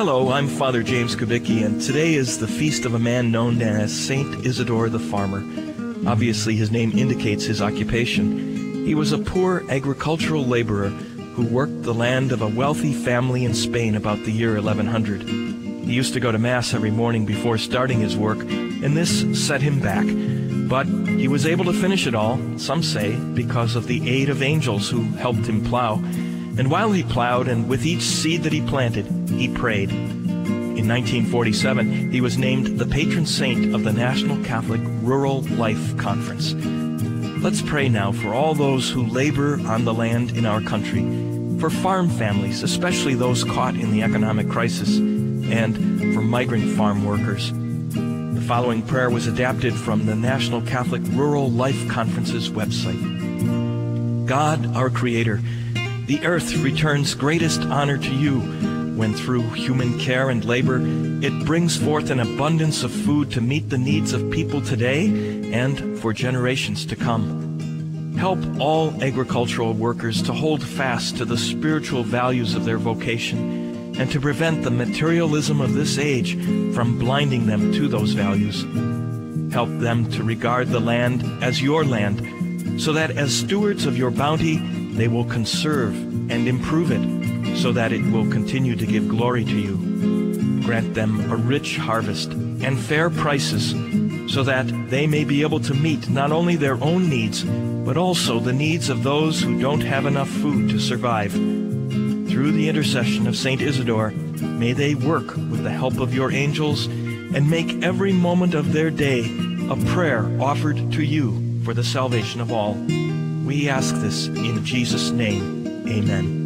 Hello, I'm Father James Kubicki, and today is the feast of a man known as Saint Isidore the Farmer. Obviously, his name indicates his occupation. He was a poor agricultural laborer who worked the land of a wealthy family in Spain about the year 1100. He used to go to Mass every morning before starting his work, and this set him back. But he was able to finish it all, some say, because of the aid of angels who helped him plow. And while he plowed, and with each seed that he planted, he prayed. In 1947, he was named the patron saint of the National Catholic Rural Life Conference. Let's pray now for all those who labor on the land in our country, for farm families, especially those caught in the economic crisis, and for migrant farm workers. The following prayer was adapted from the National Catholic Rural Life Conference's website. God, our Creator, the earth returns greatest honor to you when through human care and labor it brings forth an abundance of food to meet the needs of people today and for generations to come. Help all agricultural workers to hold fast to the spiritual values of their vocation and to prevent the materialism of this age from blinding them to those values. Help them to regard the land as your land so that as stewards of your bounty they will conserve and improve it so that it will continue to give glory to you. Grant them a rich harvest and fair prices so that they may be able to meet not only their own needs, but also the needs of those who don't have enough food to survive. Through the intercession of St. Isidore, may they work with the help of your angels and make every moment of their day a prayer offered to you for the salvation of all. We ask this in Jesus' name. Amen.